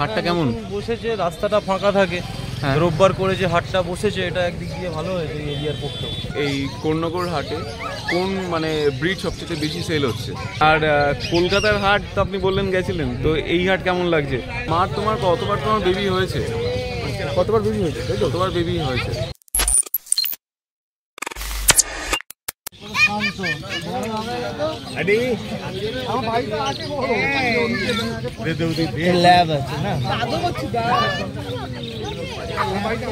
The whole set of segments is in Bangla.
হাটটা কেমন? বসেছে রাস্তাটা ফাঁকা থাকে। হ্যাঁ। রোববার করে যে হাটটা বসেছে এটা একদিক দিয়ে ভালো হয়েছে এই এরিয়ার পক্ষে এই কর্ণগর হাটে কোন মানে ব্রিড সবচেয়ে বেশি সেল হচ্ছে? আর কলকাতার হাট তো আপনি বললেন গেছিলেন তো এই হাট কেমন লাগছে? মার তোমার কতবার তোমার বেবি হয়েছে? কতবার বেবি হয়েছে কতবার বেবি হয়েছে? তো ল্যাব আছে না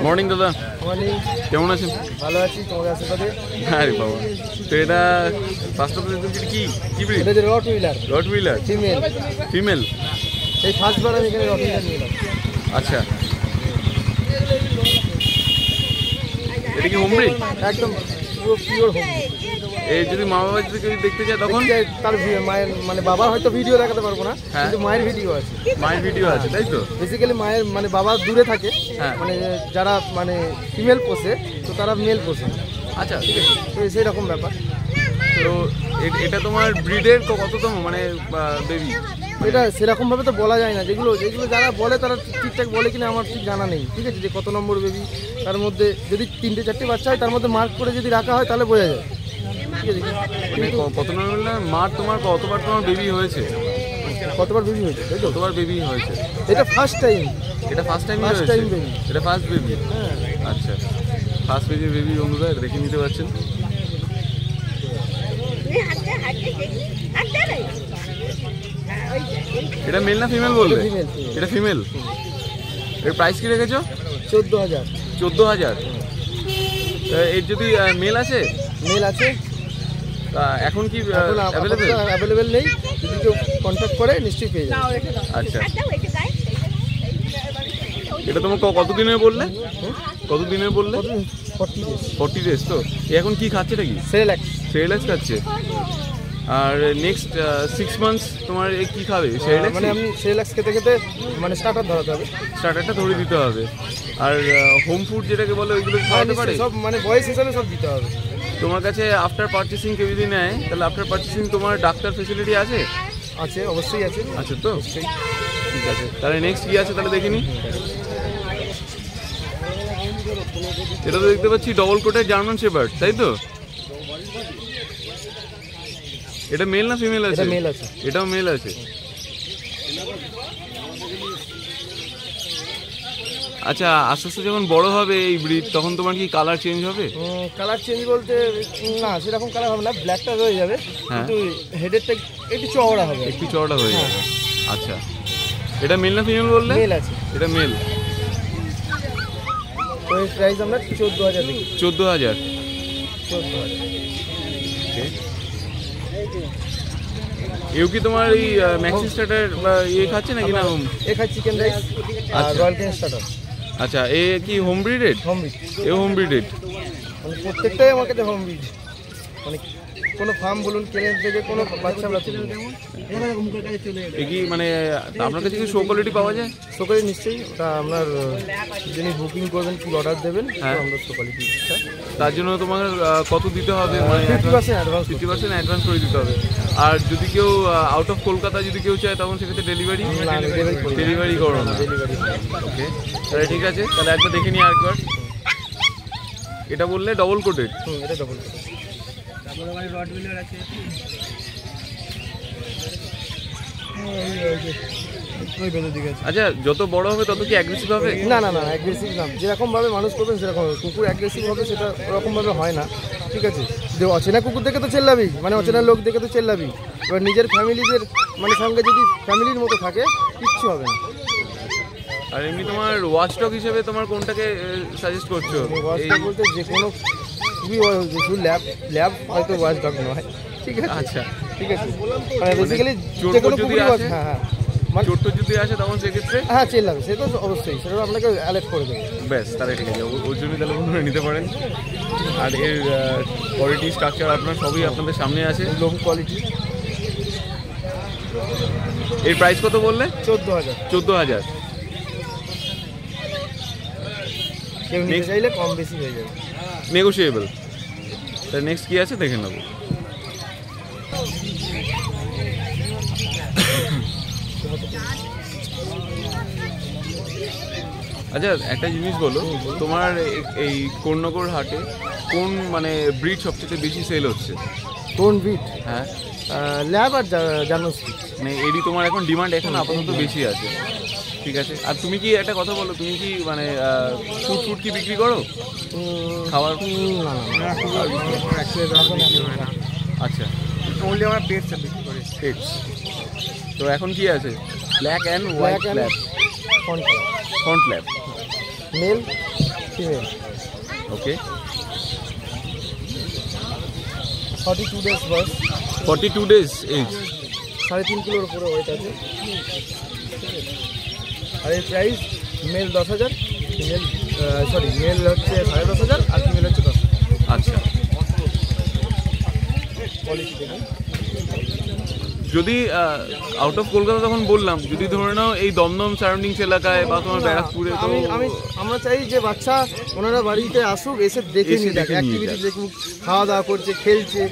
মর্নিং দাদা। মানে কেমন আছেন? ভালো আছি তোমার আশেপাশে হ্যাঁ রে বাবা তো এটা ফার্স্ট অফ কি? কি ব্রিড এটা rottweiler rottweiler female female এই ফার্স্টবার আমি এখানে রট হুইলার নিলাম আচ্ছা। এটা কি হোম ব্রিড একদম পুরো পিওর হোম এই যদি মা বাবা যদি কেউ দেখতে চায় তখন? তার মায়ের মানে বাবার হয়তো ভিডিও দেখাতে পারব না হ্যাঁ। কিন্তু মায়ের ভিডিও আছে। মায়ের ভিডিও আছে তাই তো? বেসিক্যালি মায়ের মানে বাবা দূরে থাকে হ্যাঁ। মানে যারা মানে ফিমেল পোষে তো তারা মেল পোষে। আচ্ছা ঠিক আছে। তো সেই রকম ব্যাপার। তো এটা তোমার ব্রিডের কততম মানে বেবি এটা সেরকম ভাবে তো বলা যায় না। যেগুলো যেগুলো যারা বলে তারা ঠিকঠাক বলে কিনা আমার ঠিক জানা নেই ঠিক আছে? যে কত নম্বর বেবি তার মধ্যে যদি তিনটে চারটে বাচ্চা হয় তার মধ্যে মার্ক করে যদি রাখা হয় তাহলে বোঝা যায়। মানে কত নম্বর মার তোমার কতবার তোমার বেবি হয়েছে? কতবার বেবি হয়েছে তাই তো? কতবার বেবি হয়েছে? এটা ফার্স্ট টাইম এটা ফার্স্ট টাইম time এটা ফার্স্ট বেবি হ্যাঁ। আচ্ছা। ফার্স্ট বেবি বেবি বন্ধুরা দেখে নিতে পারছেন? এটা মেল না ফিমেল বললে? এটা ফিমেল এর প্রাইস কি রেখেছো? চোদ্দ হাজার। চোদ্দ হাজার? এর যদি মেল আছে? মেল আছে। এখন কি অ্যাভেলেবেল অ্যাভেলেবেল নেই। যদি কেউ কন্ট্যাক্ট করে নিশ্চয়ই পেয়ে যাবে। আচ্ছা। এটা তোমার ক- কতদিনের বললে? কতদিনের বললে? ফর্টি ডেজ তো? এখন কি খাচ্ছে এটা কি? সেরেলাক্স সেরেলাক্স খাচ্ছে? আর নেক্সট সিক্স মান্থস তোমার কি খাবে? সেরেলাক্স মানে আমি সেরেলাক্স খেতে খেতে মানে স্টার্টার ধরাতে হবে। স্টার্টারটা ধরে দিতে হবে। আর হোম ফুড যেটাকে বলে ওইগুলো হ্যাঁ, খাওয়াতে পারে? সব মানে বয়স হিসাবে সব দিতে হবে। তোমার কাছে আফটার পারচেসিং কেউ যদি নেয় তাহলে আফটার পারচেসিং তোমার ডাক্তার ফেসিলিটি আছে? আছে অবশ্যই আছে। আছে তো? ঠিক আছে। তাহলে নেক্সট কী আছে তাহলে দেখিনি এটা তো দেখতে পাচ্ছি ডবল কোটের জার্মান শেপার্ড তাই তো? এটা মেল না ফিমেল আছে? মেল আছে। এটাও মেল আছে। আচ্ছা আস্তে আস্তে যখন বড় হবে এই ব্রিড তখন তোমার কি কালার চেঞ্জ হবে? কালার চেঞ্জ বলতে না সেরকম কালার হবে না ব্ল্যাকটা রয়ে যাবে হ্যাঁ। কিন্তু হেডেরটা একটু চওড়া হবে। একটু চওড়া হয়ে যাবে। আচ্ছা। এটা মেল না ফিমেল বললে? মেল আছে। এটা মেল তো এর প্রাইস আমরা চোদ্দ হাজার চোদ্দ হাজার। এও কি তোমার এই ম্যাক্সি স্টার্টার বা ইয়ে খাচ্ছে নাকি না? এ খাচ্ছি চিকেন রাইস আর আচ্ছা। রয়্যাল স্টার্টার আচ্ছা এ কি হোম ব্রিডেড হোম ব্রিড এ হোম ব্রিডেড মানে প্রত্যেকটাই আমার কাছে হোম ব্রিড মানে কোনো ফার্ম বলুন কেনেন থেকে কোনো বাচ্চা এ কি মানে আপনার কাছে কি শো কোয়ালিটি পাওয়া যায়? সকালে নিশ্চয়ই ওটা আপনার যিনি বুকিং করবেন কি অর্ডার দেবেন হ্যাঁ। আমরা কোয়ালিটি তার জন্য তোমার কত দিতে হবে? মানে fifty percent advance fifty percent advance করে দিতে হবে। আর যদি কেউ আউট অফ কলকাতা যদি কেউ চায় তখন সেক্ষেত্রে ডেলিভারি ডেলিভারি করি না। ওকে তাহলে ঠিক আছে তাহলে একবার দেখে নিই আরেকবার। এটা বললে ডবল কোটেড হুম এটা ডবল আচ্ছা যত বড় হবে তত কি অ্যাগ্রেসিভ হবে? না না না অ্যাগ্রেসিভ না। যেরকম ভাবে মানুষ করবেন সেরকম হবে। কুকুর অ্যাগ্রেসিভ হবে সেটা ওরকম ভাবে হয় না। ঠিক আছে? যে অচেনা কুকুর দেখে তো চেল্লাবি। মানে অচেনা লোক দেখে তো চেল্লাবি। এবার নিজের ফ্যামিলিদের মানে সঙ্গে যদি ফ্যামিলির মতো থাকে কিচ্ছু হবে না। আর এমনি তোমার ওয়াচডগ হিসেবে তোমার কোনটাকে সাজেস্ট করছ? এই বলতে যে কোনো খুবই শুধু ল্যাব ল্যাব হয়তো ওয়াচডগ নয়। ঠিক আছে? আচ্ছা। ঠিক আছে। মানে বেসিক্যালি চোর যে কোনো কুকুরই আসে? হ্যাঁ হ্যাঁ। মানে যদি আসে তখন সেক্ষেত্রে হ্যাঁ চেল্লাবে সে তো অবশ্যই। সেটা আপনাকে অ্যালার্ট করে দেবে। ব্যাস তাহলে ঠিক আছে। ওর জন্য তাহলে নিতে পারেন। আর এর কোয়ালিটি স্ট্রাকচার আপনার সবই আপনাদের সামনে আছে। লোম কোয়ালিটি এর প্রাইস কত বললে? চোদ্দ হাজার। চোদ্দ হাজার। চাইলে কম বেশি হয়ে যাবে। নেগোসিয়েবল তাহলে নেক্সট কী আছে দেখে নেব। আচ্ছা একটা জিনিস বলো তোমার এই কর্ণগর হাটে কোন মানে ব্রিড সবচেয়ে বেশি সেল হচ্ছে? কোন বিট হ্যাঁ। ল্যাব আর জার্মান মানে এরই তোমার এখন ডিমান্ড এখন আপাতত বেশি আছে। ঠিক আছে। আর তুমি কি একটা কথা বলো তুমি কি মানে ফুড ফুড কি বিক্রি করো? খাবার? আচ্ছা। ওনলি আমরা পেটস বিক্রি করি। পেটস তো এখন কি আছে? Black and white lab front lab male female okay forty two days বয়স ফর্টি টু ডেজ এজ সাড়ে তিন কিলোর উপরে ওয়েট আছে। আর এর প্রাইস মেল দশ হাজার ফিমেল সরি মেল হচ্ছে সাড়ে দশ হাজার আর ফিমেল হচ্ছে দশ আচ্ছা। যদি আউট অফ কলকাতা তখন বললাম যদি ধরে নাও এই দমদম সারাউন্ডিংস এলাকায় বা তোমার ব্যারাকপুরে তো আমি আমি আমরা চাই যে বাচ্চা ওনারা বাড়িতে আসুক এসে দেখে নিয়ে যাক অ্যাক্টিভিটি দেখুক খাওয়া দাওয়া করছে খেলছে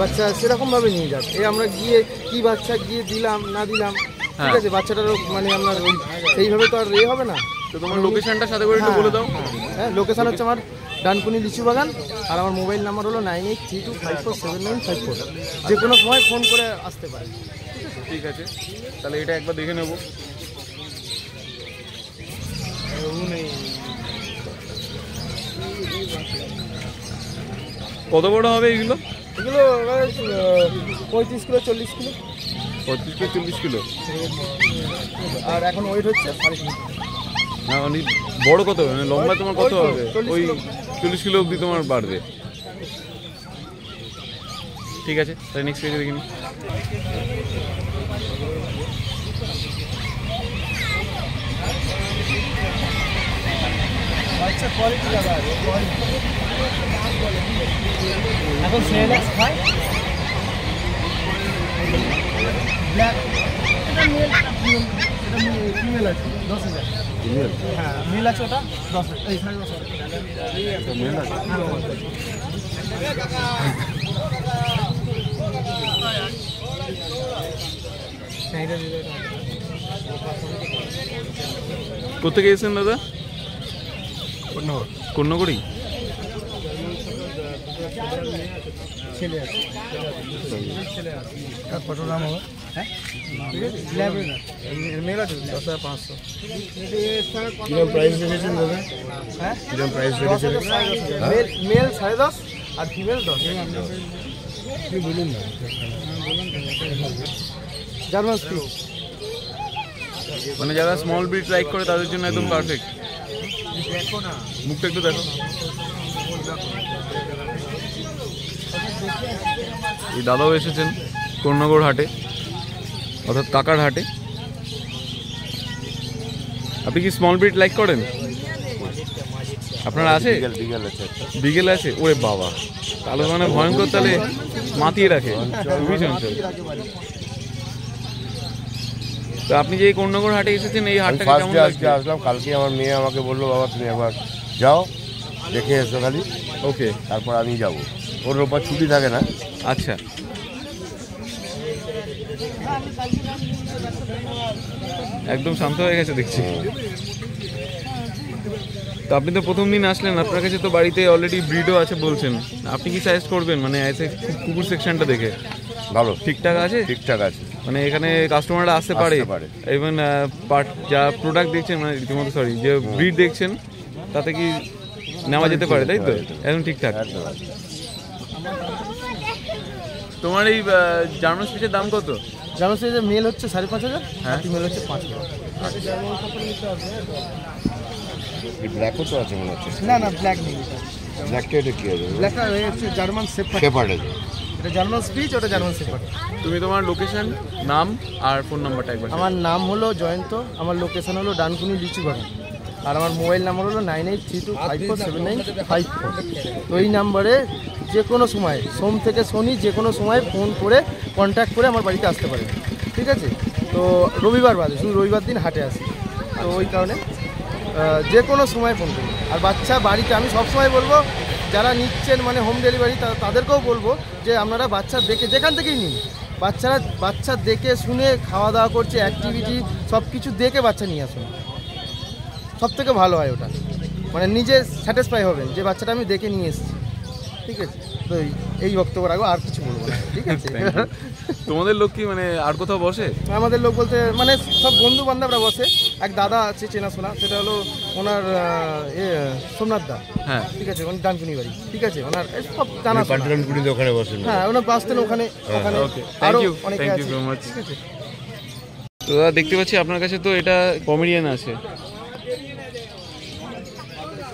বাচ্চা সেরকমভাবে নিয়ে যাক। এই আমরা গিয়ে কি বাচ্চা গিয়ে দিলাম না দিলাম ঠিক হ্যাঁ। আছে বাচ্চাটারও মানে আপনার ওই সেইভাবে তো আর এ হবে না। তো তোমার লোকেশনটা সাথে করে একটু বলে দাও। হ্যাঁ। লোকেশন হচ্ছে আমার ডানকুনি লিচু বাগান আর আমার মোবাইল নাম্বার হলো nine eight three two five four seven nine five four. যে কোনো সময় ফোন করে আসতে পারে। ঠিক আছে তাহলে এটা একবার দেখে নেব। কত বড় হবে এগুলো? এগুলো পঁয়ত্রিশ কিলো চল্লিশ কিলো। পঁচিশ কিলো চল্লিশ কিলো। আর এখন ওয়েট হচ্ছে সাড়ে না মানে বড় কত হবে? মানে লম্বা তোমার কত হবে? ওই চল্লিশ কিলো অবধি তোমার বাড়বে। ঠিক আছে তাহলে নেক্সট পেজে দেখিনি এখন সিএলএক্স খায়? ব্ল্যাক এটা মেল এটা ফিমেল আছে দশ হাজার। হ্যাঁ মেল আছে ওটা দশ হাজার এই সাড়ে দশ হাজার। মেল আছে? হ্যাঁ এটা। কোথেকে এসেছেন দাদা? কন্যাকুড়ি ছেলে আছে। কত দাম হবে? মেল আছে দশ হাজার পাঁচশো কীরকম প্রাইস দাদা হ্যাঁ সাড়ে দশ মেল মেল সাড়ে দশ আর ফিমেল দশ। বলুন না জার্মান স্পিচ মানে যারা স্মল ব্রিড লাইক করে তাদের জন্য একদম পারফেক্ট মুখটা একটু দেখো। এই দাদাও এসেছেন কর্ণগর হাটে। অর্থাৎ কাকার হাটে। আপনি কি স্মল ব্রিড লাইক করেন? আপনার আছে? বিকেল আছে ওরে বাবা। তাহলে মানে ভয়ঙ্কর তাহলে মাতিয়ে রাখে। খুবই চঞ্চল তো আপনি যে কর্ণগর হাটে এসেছেন এই কেমন আজকে আসলাম। কালকে আমার মেয়ে আমাকে বলল বাবা তুমি একবার যাও দেখে এসো খালি। ওকে তারপর আমি যাব। ওর ওপর ছুটি থাকে না। আচ্ছা। একদম শান্ত হয়ে গেছে দেখছি। তো আপনি তো প্রথম দিন আসলেন আপনার কাছে তো বাড়িতে অলরেডি ব্রিডও আছে বলছেন। আপনি কি সাজেস্ট করবেন? মানে কুকুর সেকশনটা দেখে। ভালো। ঠিকঠাক আছে? ঠিকঠাক আছে। মানে এখানে কাস্টমাররা আসতে পারে। ইভেন পার্ট যা প্রোডাক্ট দেখছেন মানে রীতিমতো সরি যে ব্রিড দেখছেন তাতে কি নেওয়া যেতে পারে তাই তো? একদম ঠিকঠাক। তোমার এই জার্মান স্পিচের দাম কত? জার্মান স্পিচের মেল হচ্ছে সাড়ে পাঁচ হাজার? হ্যাঁ। ফিমেল হচ্ছে পাঁচ হাজার। এই ব্ল্যাকও তো আছে মনে হচ্ছে। না না ব্ল্যাক নেই ব্ল্যাকটা এটা কি আছে? ব্ল্যাকটা হচ্ছে জার্মান আছে এটা জার্মান স্পিচ ওটা জার্মান তুমি তোমার লোকেশন নাম আর ফোন নাম্বারটা একবার আমার নাম হলো জয়ন্ত আমার লোকেশন হলো ডানকুনি লিচু বাগান আর আমার মোবাইল নাম্বার হলো nine eight three two five four seven nine five four. তো এই নাম্বারে যে কোনো সময় সোম থেকে শনি যে কোনো সময় ফোন করে কন্ট্যাক্ট করে আমার বাড়িতে আসতে পারে ঠিক আছে? তো রবিবার বাদে শুধু রবিবার দিন হাটে আসি। তো ওই কারণে যে কোনো সময় ফোন করুন। আর বাচ্চা বাড়িতে আমি সবসময় বলব যারা নিচ্ছেন মানে হোম ডেলিভারি তাদেরকেও বলব যে আপনারা বাচ্চা দেখে যেখান থেকেই নিন। বাচ্চারা বাচ্চা দেখে শুনে খাওয়া দাওয়া করছে অ্যাক্টিভিটি সব কিছু দেখে বাচ্চা নিয়ে আসুন। সব থেকে ভালো হয় ওটা। মানে নিজে স্যাটিসফাই হবেন যে বাচ্চাটা আমি দেখে নিয়ে এসেছি। ঠিক আছে? তো এই- এই বক্তব্য রাখব আর কিছু বলব না ঠিক আছে? তোমাদের লোক কি মানে আর কোথাও বসে? আমাদের লোক বলতে মানে সব বন্ধু বান্ধবরা বসে। এক দাদা আছে চেনাশোনা সেটা হলো ওনার এ সোমনাথ দা। হ্যাঁ। ঠিক আছে? ওনার ডানকুনি বাড়ি। ঠিক আছে? ওনার সব জানা কুড়িতে ওখানে বসেন। হ্যাঁ ওনার বাসতেন ওখানে ওখানে ওকে থ্যাংক আরও ইউ থ্যাংক ইউ আছে। সো মাচ ঠিক আছে? তো দাদা দেখতে পাচ্ছি আপনার কাছে তো এটা কমেডিয়ান আছে।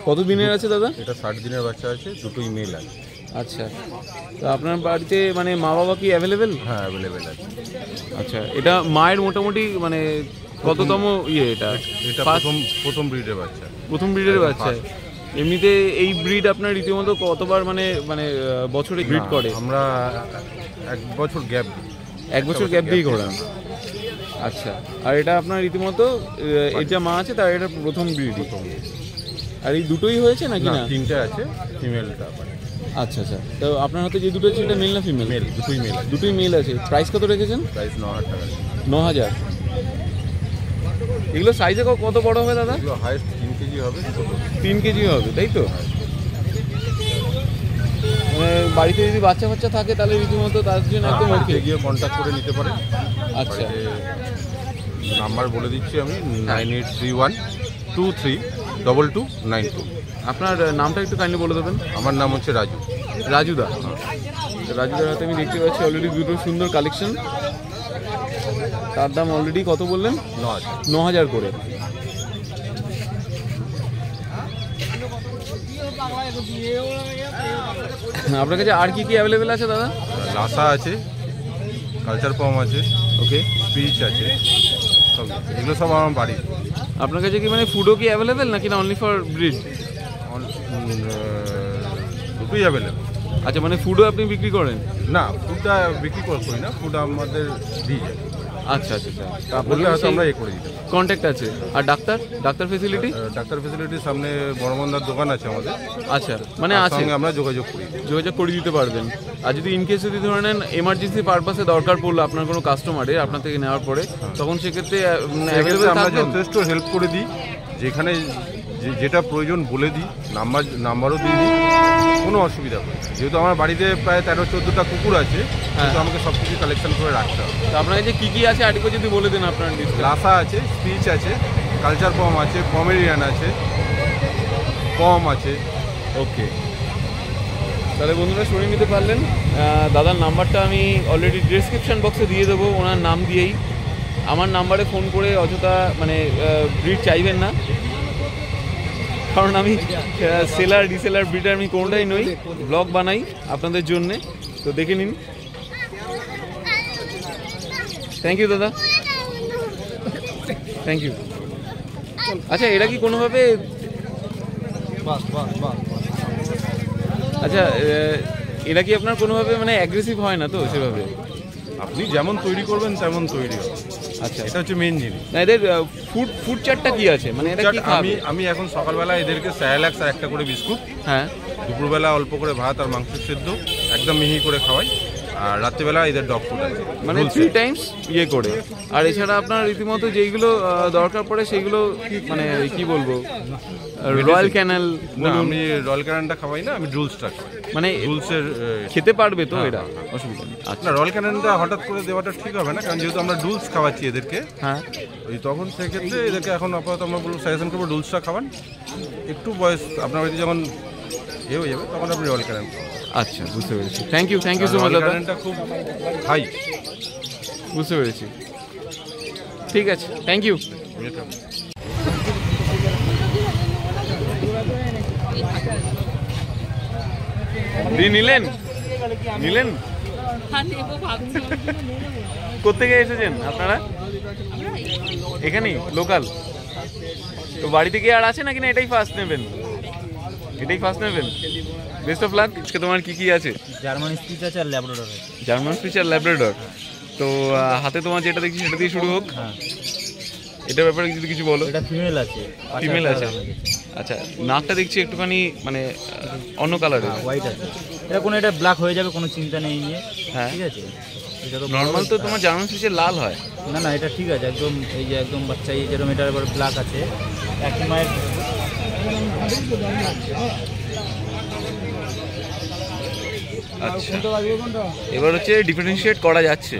কত দিনের আছে দাদা? এটা ষাট দিনের বাচ্চা আছে দুটোই মেল আছে। আচ্ছা। তো আপনার বাড়িতে মানে মা বাবা কি অ্যাভেলেবেল হ্যাঁ অ্যাভেলেবেল আছে। আচ্ছা এটা মায়ের মোটামুটি মানে কততম ইয়ে এটা? এটা প্রথম প্রথম ব্রিডের বাচ্চা। প্রথম ব্রিডের বাচ্চা। এমনিতে এই ব্রিড আপনার রীতিমতো কতবার মানে মানে বছরে ব্রিড করে? আমরা এক বছর গ্যাপ এক বছর গ্যাপ দিয়ে করান আচ্ছা। আর এটা আপনার রীতিমতো যা মা আছে তার এটা প্রথম ব্রিডই আর এই দুটোই হয়েছে নাকি না তিনটে আছে ফিমেলটা আচ্ছা আচ্ছা। তো আপনার হাতে যে দুটো আছে এটা মেল না ফিমেল মেল দুটোই মেল দুটোই মেল আছে। প্রাইস কত রেখেছেন? প্রাইস ন হাজার টাকা। ন হাজার এগুলো সাইজে কত বড় হবে দাদা? এগুলো হাইস্ট তিন কেজি হবে। তিন কেজি হবে তাই তো? মানে বাড়িতে যদি বাচ্চা বাচ্চা থাকে তাহলে রীতিমতো তার জন্য একদম বাড়িতে ওকে গিয়ে কন্ট্যাক্ট করে নিতে পারে আচ্ছা। নাম্বার বলে দিচ্ছি আমি nine eight three one two three double two nine two আপনার নামটা একটু কাইন্ডলি বলে দেবেন। আমার নাম হচ্ছে রাজু। রাজুদা রাজুদার হাতে আমি দেখতে পাচ্ছি অলরেডি দুটো সুন্দর কালেকশন তার দাম অলরেডি কত বললেন? ন হাজার করে। আপনার কাছে আর কি কি অ্যাভেলেবেল আছে দাদা? লাসা আছে কালচার পম আছে ওকে স্পিচ আছে সব এগুলো সব আমার বাড়ি আপনার কাছে কি মানে ফুডও কি অ্যাভেলেবেল নাকি না অনলি ফর ব্রিড দুটোই অ্যাভেলেবেল আচ্ছা মানে ফুডও আপনি বিক্রি করেন? না ফুডটা বিক্রি করে করি না ফুড আমাদের দিয়ে যায়। আচ্ছা আচ্ছা আচ্ছা। তা বললে হয়তো আমরা এ করে দিতে কন্ট্যাক্ট আছে। আর ডাক্তার? ডাক্তার ফেসিলিটি ডাক্তার ফেসিলিটির সামনে বড়মন্দার দোকান আছে আমাদের। আচ্ছা মানে আছে। সঙ্গে আমরা যোগাযোগ করি। যোগাযোগ করে দিতে পারবেন। আর যদি ইন কেস যদি ধরে নেন এমার্জেন্সি পারপাসে দরকার পড়ল আপনার কোনো কাস্টমারে আপনার থেকে নেওয়ার পরে তখন সেক্ষেত্রে আমরা যথেষ্ট হেল্প করে দিই। যেখানে যে- যেটা প্রয়োজন বলে দিই নাম্বার নাম্বারও দিয়ে দিই কোনো অসুবিধা হয় না। যেহেতু আমার বাড়িতে প্রায় তেরো চোদ্দোটা কুকুর আছে কিন্তু আমাকে সব কিছু কালেকশন করে রাখতে হবে। তো আপনার কাছে কী কী আছে? আরেকবার যদি বলে দেন আপনার লাসা আছে স্পিচ আছে কালচার পম আছে পমেরিয়ান আছে পম আছে। ওকে তাহলে বন্ধুরা শুনে নিতে পারলেন দাদার নাম্বারটা আমি অলরেডি ডিসক্রিপশন বক্সে দিয়ে দেবো ওনার নাম দিয়েই। আমার নাম্বারে ফোন করে অযথা মানে ব্রিড চাইবেন না। কারণ আমি সেলার রিসেলার ব্রিডার আমি কোনোটাই নই। ব্লগ বানাই আপনাদের জন্যে। তো দেখে নিন। থ্যাংক ইউ দাদা। থ্যাংক ইউ আচ্ছা এরা কি কোনোভাবে আচ্ছা এরা কি আপনার কোনোভাবে মানে অ্যাগ্রেসিভ হয় না তো সেভাবে? আপনি যেমন তৈরি করবেন তেমন তৈরি হবে। আচ্ছা। এটা হচ্ছে মেন জিনিস। না এদের ফুড ফুড চারটা কি আছে? মানে এটা কি আমি আমি এখন সকালবেলা এদেরকে স্যালাক্স আর একটা করে বিস্কুট হ্যাঁ। দুপুরবেলা অল্প করে ভাত আর মাংস সেদ্ধ একদম মিহি করে খাওয়াই। আর রাত্রিবেলা এদের ডগ ফুড আছে। মানে থ্রি টাইমস ইয়ে করে। আর এছাড়া আপনার রীতিমতো যেইগুলো দরকার পড়ে সেগুলো মানে কি বলব? রয়্যাল ক্যানেল না আমি রয়্যাল ক্যানেনটা খাওয়াই না আমি ডুলসটা খাওয়াই। মানে ড্রুলসের খেতে পারবে তো হ্যাঁ, এরা হ্যাঁ, হ্যাঁ। অসুবিধা নেই। আচ্ছা। না রয়্যাল ক্যানেনটা হঠাৎ করে দেওয়াটা ঠিক হবে না কারণ যেহেতু আমরা ডুলস খাওয়াচ্ছি এদেরকে হ্যাঁ। ওই তখন সেক্ষেত্রে এদেরকে এখন আপাতত আমরা বলব সাজেশন করব ডুলসটা খাওয়ান। একটু বয়স আপনার বাড়িতে যখন এ হয়ে যাবে তখন আপনি রয়্যাল ক্যানেন আচ্ছা বুঝতে পেরেছি। Thank you thank you so much দাদা। খুব হাই বুঝতে পেরেছি। ঠিক আছে থ্যাংক ইউ দি নিলেন? নিলেন? হ্যাঁ কোথেকে এসেছেন আপনারা? এখানেই লোকাল তো বাড়িতে কি আর আছে নাকি না? এটাই ফার্স্ট নেবেন। এটাই ফার্স্ট নেবেন? বেস্ট অফ লাক আজকে তোমার কি কি আছে? জার্মান স্পিচ আছে আর ল্যাবরেটর আছে। জার্মান স্পিচার ল্যাব্রাডর তো হাতে তোমার যেটা দেখছি সেটা দিয়ে শুরু হোক। হ্যাঁ। এটার ব্যাপারে যদি কিছু বলো। এটা ফিমেল আছে। ফিমেল আছে। আচ্ছা নাকটা দেখছি একটুখানি মানে অন্য কালারের হোয়াইট আছে। এটা কোনো এটা ব্ল্যাক হয়ে যাবে কোনো চিন্তা নেই নিয়ে। হ্যাঁ। ঠিক আছে? নর্মাল তো তোমার জার্মান স্পিচের লাল হয়। না না এটা ঠিক আছে। একদম এই যে একদম বাচ্চা এই যেরকম এটার এবার ব্ল্যাক আছে। এক মায়ের আচ্ছা। এবার হচ্ছে ডিফারেন্সিয়েট করা যাচ্ছে।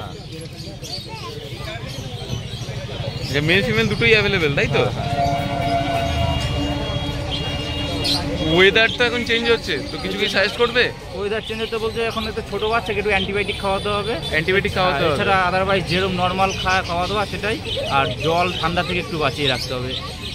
যে মেল ফিমেল দুটোই অ্যাভেলেবেল তাই তো? ওয়েদার তো এখন চেঞ্জ হচ্ছে তো কিছু কি সাজেস্ট করবে? ওয়েদার চেঞ্জ হতে বলতে এখন একটু ছোটো বাচ্চাকে একটু অ্যান্টিবায়োটিক খাওয়াতে হবে। অ্যান্টিবায়োটিক খাওয়াতে হবে। এছাড়া আদারওয়াইজ যেরকম নর্মাল খাওয়া খাওয়া দাওয়া সেটাই। আর জল ঠান্ডা থেকে একটু বাঁচিয়ে রাখতে হবে।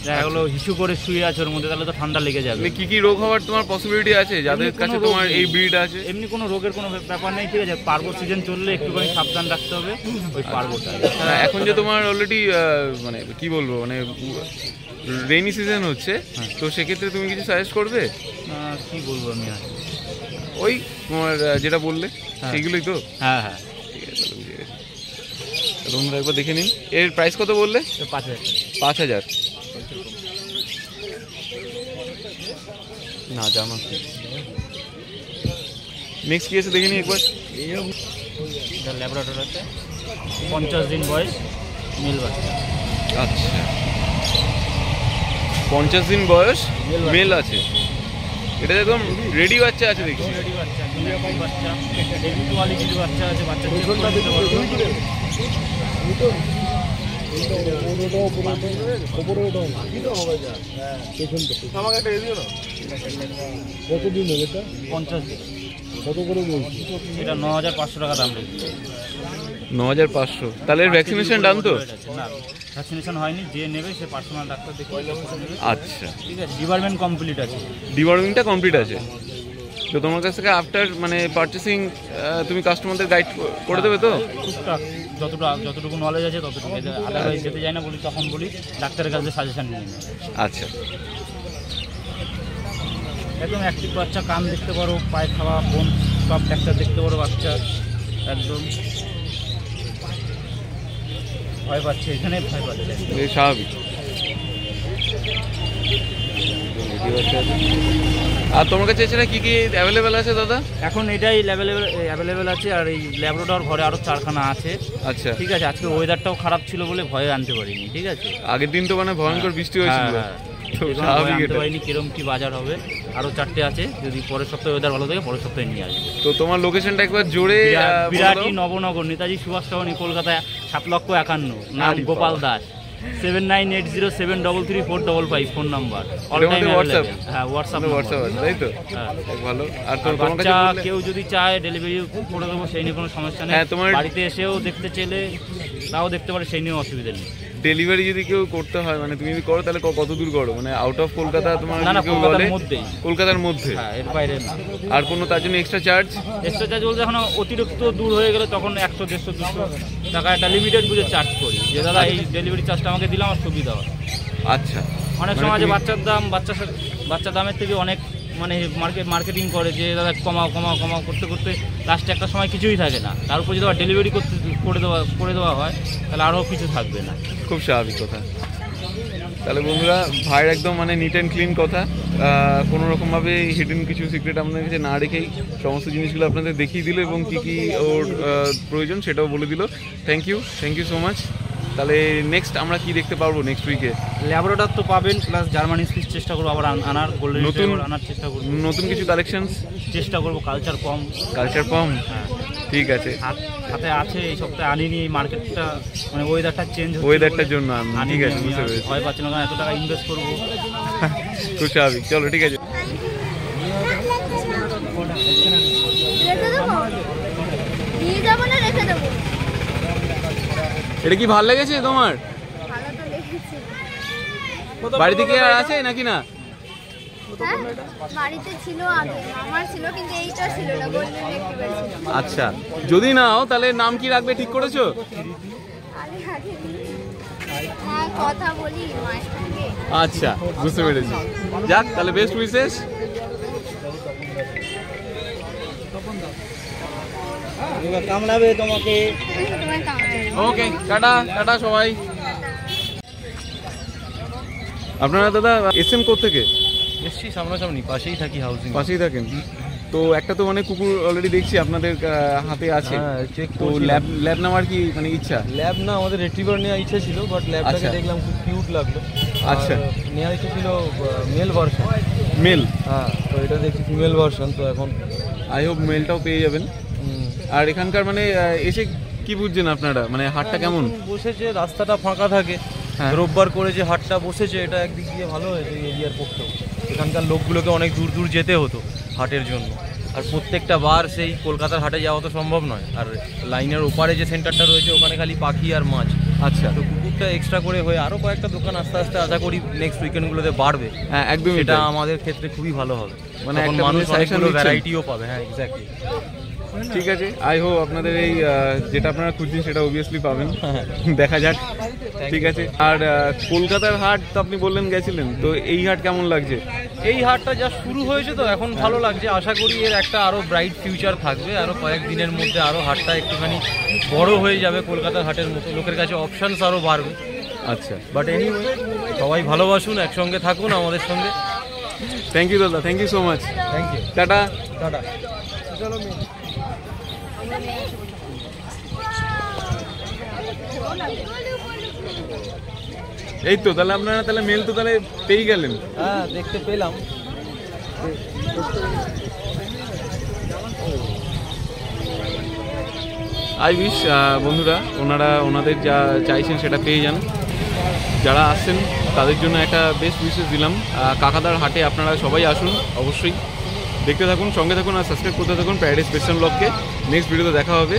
দেখা গেলো হিসু করে শুয়ে আছে ওর মধ্যে তাহলে তো ঠান্ডা লেগে যাবে। মানে কি কি রোগ হওয়ার তোমার পসিবিলিটি আছে? যাদের কাছে তোমার এই ব্রিড আছে? এমনি কোনো রোগের কোনো ব্যাপার নেই ঠিক আছে? পার্বো সিজন চললে একটুখানি সাবধান রাখতে হবে ওই পার্বটা। হ্যাঁ, এখন যে তোমার অলরেডি মানে কি বলব মানে রেইনি সিজন হচ্ছে তো সেক্ষেত্রে তুমি কিছু সাজেস্ট করবে? কি বলব আমি আর? ওই তোমার যেটা বললে সেইগুলোই তো? হ্যাঁ হ্যাঁ। ঠিক আছে তোমরা একবার দেখে নিন। এর প্রাইস কত বললে? পাঁচ হাজার। পাঁচ হাজার। না জামা নেক্সট কি আছে দেখে নিই একবার? ল্যাবরেটর আছে। পঞ্চাশ দিন বয়স মিল বাচ্চা। আচ্ছা। পঞ্চাশ দিন বয়স মেল আছে। এটা একদম রেডি বাচ্চা আছে দেখছি। রেডি বাচ্চা আছে বাচ্চা। চেক করে দিন এটা ন হাজার পাঁচশো টাকা দাম রেখেছে। ন হাজার পাঁচশো। তাহলে ভ্যাকসিনেশন ডান তো? ভ্যাকসিনেশন হয়নি যে নেবে সে পার্সোনাল ডাক্তার দেখে আচ্ছা। ঠিক আছে ডিপার্টমেন্ট কমপ্লিট আছে। ডিওয়ার্মিংটা কমপ্লিট আছে? তো তোমার কাছ থেকে আফটার মানে পারচেসিং তুমি কাস্টমারদের গাইড করে দেবে তো? টুকটাক যতটা যতটুকু নলেজ আছে ততটুকু আদারওয়াইজ যেতে যাই না বলি তখন বলি ডাক্তারের কাছে সাজেশন নিয়ে আচ্ছা। একদম অ্যাক্টিভ বাচ্চা কান দেখতে পারো পায়ে খাওয়া বোন সব ফ্র্যাকচার দেখতে পারো বাচ্চা একদম। ভয় পাচ্ছে এখানে ভয় পাচ্ছে। স্বাভাবিক। আর তোমার কাছে এছাড়া কি কি অ্যাভেলেবেল আছে দাদা? এখন এটাই অ্যাভেলেবেল অ্যাভেলেবেল আছে আর এই ল্যাবরেটর ঘরে আরও চারখানা আছে। আচ্ছা। ঠিক আছে আজকে ওয়েদারটাও খারাপ ছিল বলে ভয়ে আনতে পারিনি ঠিক আছে? আগের দিন তো মানে ভয়ঙ্কর বৃষ্টি হয়েছিল। হ্যাঁ, হ্যাঁ। তো স্বাভাবিক এটা। কিরম কি বাজার হবে। আরও চারটে আছে যদি পরের সপ্তাহে ওয়েদার ভালো থাকে পরের সপ্তাহে নিয়ে আসবে। তো তোমার লোকেশনটা একবার জোরে বিরাট-। নবনগর নেতাজি সুভাষ সহনী কলকাতায় সাত লক্ষ একান্ন। নাম Gopal. Das. Seven nine eight zero seven double three four double five phone number? হ্যাঁ হোয়াটসঅ্যাপ হোয়াটসঅ্যাপ তাই তো? হ্যাঁ। ভালো। আর বাচ্চা কেউ যদি চায় ডেলিভারি করে দেবো সেই নিয়ে কোনো সমস্যা নেই। হ্যাঁ, তোমার- বাড়িতে এসেও দেখতে চাইলে তাও দেখতে পারে সেই নিয়েও অসুবিধা নেই। ডেলিভারি যদি কেউ করতে হয় মানে তুমি যদি করো তাহলে কত দূর করো? মানে আউট অফ কলকাতা তোমার যদি কেউ কলকাতার বলে? কলকাতার মধ্যে? হ্যাঁ এর বাইরে আর কোনো তার জন্য এক্সট্রা চার্জ এক্সট্রা চার্জ বলতে এখন অতিরিক্ত দূর হয়ে গেলে তখন একশো দেড়শো দুশো টাকা একটা লিমিটেড বুঝে চার্জ করি। যে দাদা এই ডেলিভারি চার্জটা আমাকে দিলে আমার সুবিধা হয় আচ্ছা। অনেক মানে সময় আছে বাচ্চার দাম বাচ্চা বাচ্চার দামের থেকে অনেক মানে মার্কেট মার্কেটিং করে যে দাদা কমাও কমাও কমাও করতে করতে লাস্টে একটা সময় কিছুই থাকে না। তার উপর যদি ডেলিভারি করতে করে দেওয়া করে দেওয়া হয় তাহলে আরও কিছু থাকবে না। খুব স্বাভাবিক কথা। তাহলে বন্ধুরা ভাইয়ের একদম মানে নিট অ্যান্ড ক্লিন কথা। কোনো রকমভাবে হিডেন কিছু সিক্রেট আপনাদের কাছে না রেখেই সমস্ত জিনিসগুলো আপনাদের দেখিয়ে দিল এবং কি কি ওর প্রয়োজন সেটাও বলে দিল। Thank you thank you so much তাহলে নেক্সট আমরা কি দেখতে পারব নেক্সট উইকে ল্যাবরেটর তো পাবেন প্লাস জার্মানি স্পিচ চেষ্টা করব আবার আনার গোল্ডেন নতুন- আনার চেষ্টা করব। নতুন কিছু কালেকশনস চেষ্টা করব কালচার কম। কালচার কম? হ্যাঁ। ঠিক আছে। হাত হাতে আছে এই সপ্তাহে আনিনি এই মার্কেটটা মানে ওয়েদারটা চেঞ্জ হচ্ছে ওয়েদারটার জন্য ঠিক আছে বুঝতে পেরেছি। ভয় পাচ্ছিলাম কারণ এত টাকা ইনভেস্ট করব। খুব স্বাভাবিক চলো ঠিক আছে। না এটা কি ভালো লেগেছে তোমার? ভালো তো বাড়িতে কি আর আছে নাকি না? বাড়িতে ছিল আগে। আমার ছিল কিন্তু এইটা ছিল না গোল্ডেন রেক্টিভার ছিল। আচ্ছা যদি নাও তাহলে নাম কি রাখবে ঠিক করেছ? আরে আগে হ্যাঁ কথা বলি মায়ের সঙ্গে আচ্ছা বুঝতে পেরেছি। যাক তাহলে বেস্ট উইসেস কামড়াবে তোমাকে। ওকে টাটা টাটা সবাই। আপনারা দাদা এস এম থেকে এসছি সামনাসামনি পাশেই থাকি হাউসিং পাশেই থাকেন? তো একটা তো মানে কুকুর অলরেডি দেখছি আপনাদের হাতে আছে। হ্যাঁ চেক তো ল্যাব ল্যাব নেওয়ার কি মানে ইচ্ছা? ল্যাব না আমাদের রিট্রিভার নেওয়ার ইচ্ছা ছিল বাট ল্যাবটাকে আচ্ছা। দেখলাম খুব কিউট লাগল। আচ্ছা। আর নেওয়ার ইচ্ছা ছিল মেল ভার্সন মেল হ্যাঁ তো এটা দেখছি ফিমেল ভার্সন তো এখন আই হোপ মেলটাও পেয়ে যাবেন। আর এখানকার মানে এসে কি বুঝছেন আপনারা? মানে হাটটা কেমন? বসেছে রাস্তাটা ফাঁকা থাকে। হ্যাঁ। রোববার করে যে হাটটা বসেছে এটা একদিক দিয়ে ভালো হয়েছে এরিয়ার পক্ষেও। এখানকার লোকগুলোকে অনেক দূর দূর যেতে হতো হাটের জন্য। আর প্রত্যেকটা বার সেই কলকাতার হাটে যাওয়া তো সম্ভব নয়। আর লাইনের ওপারে যে সেন্টারটা রয়েছে ওখানে খালি পাখি আর মাছ। আচ্ছা। তো কুকুরটা এক্সট্রা করে হয়ে আরও কয়েকটা দোকান আস্তে আস্তে আশা করি নেক্সট উইকেন্ডগুলোতে বাড়বে। হ্যাঁ একদম এটা আমাদের ক্ষেত্রে খুবই ভালো হবে। মানে মানে মানুষ মানে অনেকগুলো ভ্যারাইটিও পাবে হ্যাঁ এক্স্যাক্টলি ঠিক আছে আই হোপ আপনাদের এই যেটা আপনারা খুঁজছেন সেটা অবভিয়াসলি পাবেন। দেখা যাক ঠিক আছে। আর কলকাতার হাট তো আপনি বললেন গেছিলেন তো এই হাট কেমন লাগছে? এই হাটটা যা শুরু হয়েছে তো এখন ভালো লাগছে। আশা করি এর একটা আরও ব্রাইট ফিউচার থাকবে আরও কয়েক দিনের মধ্যে আরও হাটটা একটুখানি বড় হয়ে যাবে কলকাতার হাটের মতো। লোকের কাছে অপশনস আরও বাড়বে। আচ্ছা। বাট এনি সবাই ভালোবাসুন একসঙ্গে থাকুন আমাদের সঙ্গে। থ্যাংক ইউ দাদা। Thank you so much thank you tata. Tata. এই তো তাহলে আপনারা তাহলে মেল তো তাহলে পেয়ে গেলেন। হ্যাঁ দেখতে পেলাম। আই উইশ বন্ধুরা ওনারা ওনাদের যা চাইছেন সেটা পেয়ে যান। যারা আসছেন তাদের জন্য একটা বেস্ট উইশেস দিলাম। কাকাদার হাটে আপনারা সবাই আসুন অবশ্যই। দেখতে থাকুন, সঙ্গে থাকুন আর সাবস্ক্রাইব করতে থাকুন প্যারাডাইস ফেশন ব্লগকে নেক্সট ভিডিওতে দেখা হবে।